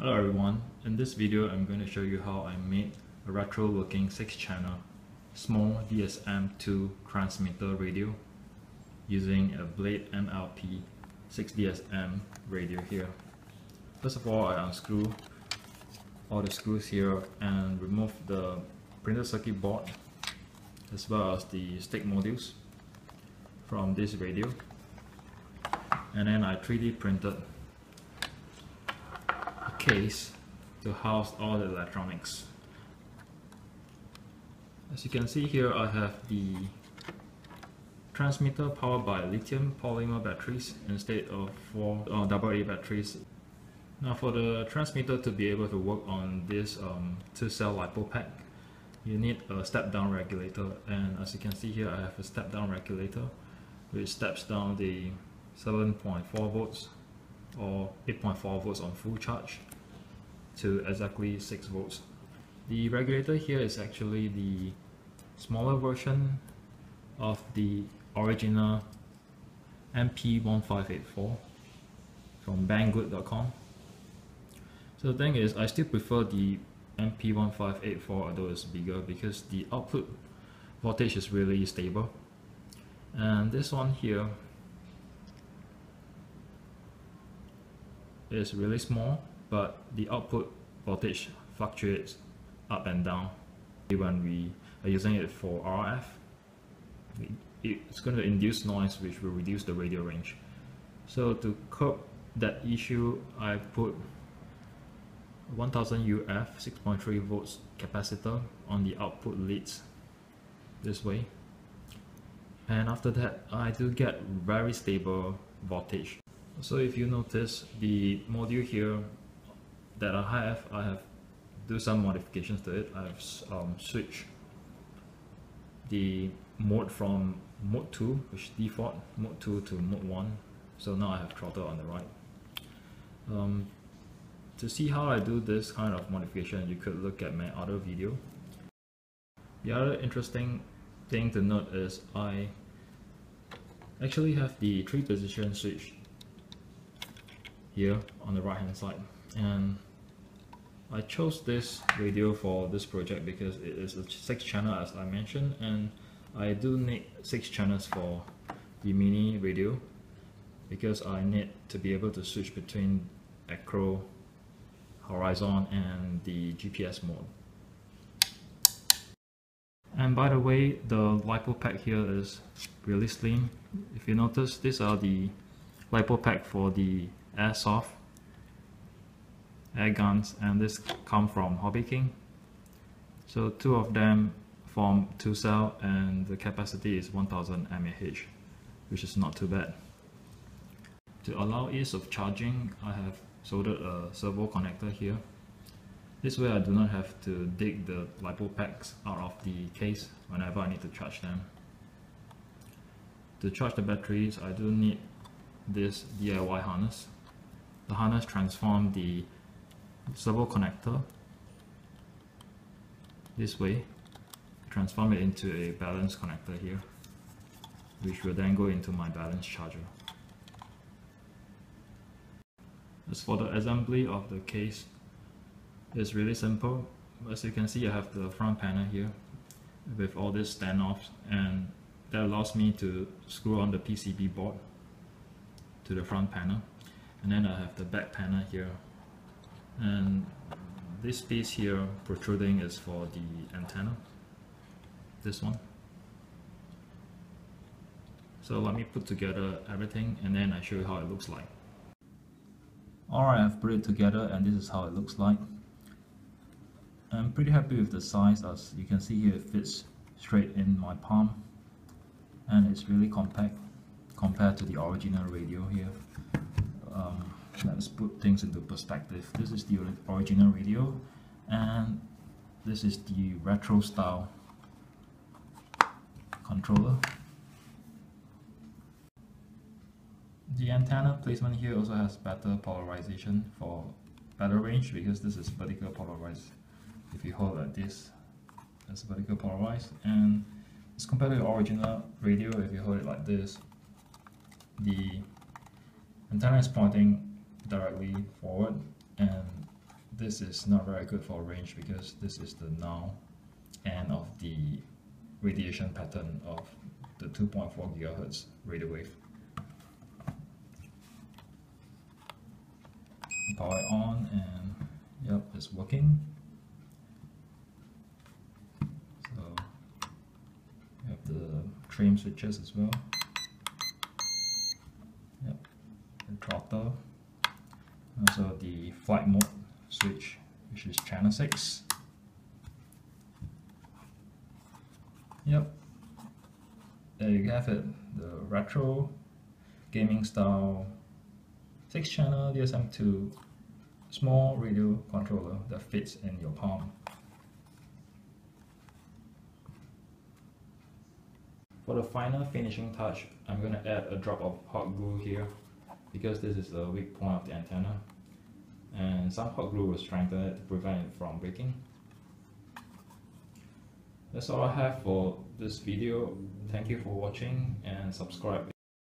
Hello everyone, in this video I'm going to show you how I made a retro looking 6 channel small DSM2 transmitter radio using a Blade MLP 6DSM radio here. First of all I unscrew all the screws here and remove the printed circuit board as well as the stick modules from this radio and then I 3D printed case to house all the electronics. As you can see here I have the transmitter powered by lithium polymer batteries instead of four uh, AA batteries. Now for the transmitter to be able to work on this um, two cell LiPo pack you need a step down regulator and as you can see here I have a step down regulator which steps down the 7.4 volts or 8.4 volts on full charge to exactly 6 volts. The regulator here is actually the smaller version of the original MP1584 from banggood.com. So the thing is, I still prefer the MP1584 although it's bigger because the output voltage is really stable and this one here is really small but the output voltage fluctuates up and down when we are using it for RF it's going to induce noise which will reduce the radio range. So to curb that issue I put 1000 UF 6.3 volts capacitor on the output leads this way. And after that I do get very stable voltage so if you notice the module here that I have I have do some modifications to it. I've um, switched the mode from mode 2 which default mode 2 to mode 1 so now I have throttle on the right. Um, to see how I do this kind of modification, you could look at my other video. The other interesting thing to note is I actually have the three position switch here on the right hand side and I chose this radio for this project because it is a 6 channel as I mentioned and I do need 6 channels for the mini radio because I need to be able to switch between acro horizon and the GPS mode. And by the way, the LiPo pack here is really slim. If you notice, these are the LiPo pack for the airsoft air guns and this come from Hobby King. So two of them form two cell and the capacity is 1000 mAh, which is not too bad. To allow ease of charging, I have soldered a servo connector here. This way I do not have to dig the LiPo packs out of the case whenever I need to charge them. To charge the batteries, I do need this DIY harness. The harness transforms the servo connector this way, transform it into a balance connector here, which will then go into my balance charger. As for the assembly of the case, it's really simple. As you can see, I have the front panel here with all these standoffs and that allows me to screw on the PCB board to the front panel and then I have the back panel here. And this piece here protruding is for the antenna. This one. So let me put together everything and then I show you how it looks like. Alright, I've put it together and this is how it looks like. I'm pretty happy with the size as you can see here it fits straight in my palm. And it's really compact compared to the original radio here. Let's put things into perspective. This is the original radio and this is the retro style controller. The antenna placement here also has better polarization for better range because this is vertical polarized. If you hold it like this, it's vertical polarized and as compared to the original radio, if you hold it like this, the antenna is pointing directly forward and this is not very good for range because this is the now end of the radiation pattern of the 2.4 gigahertz radio wave. Power it on and yep, it's working. So you have the trim switches as well. Yep, the throttle. Also the flight mode switch, which is channel 6. Yep, there you have it, the retro gaming style 6 channel DSM2 small radio controller that fits in your palm. For the final finishing touch, I'm going to add a drop of hot glue here because this is the weak point of the antenna and some hot glue will strengthen it to prevent it from breaking. That's all I have for this video. Thank you for watching and subscribe.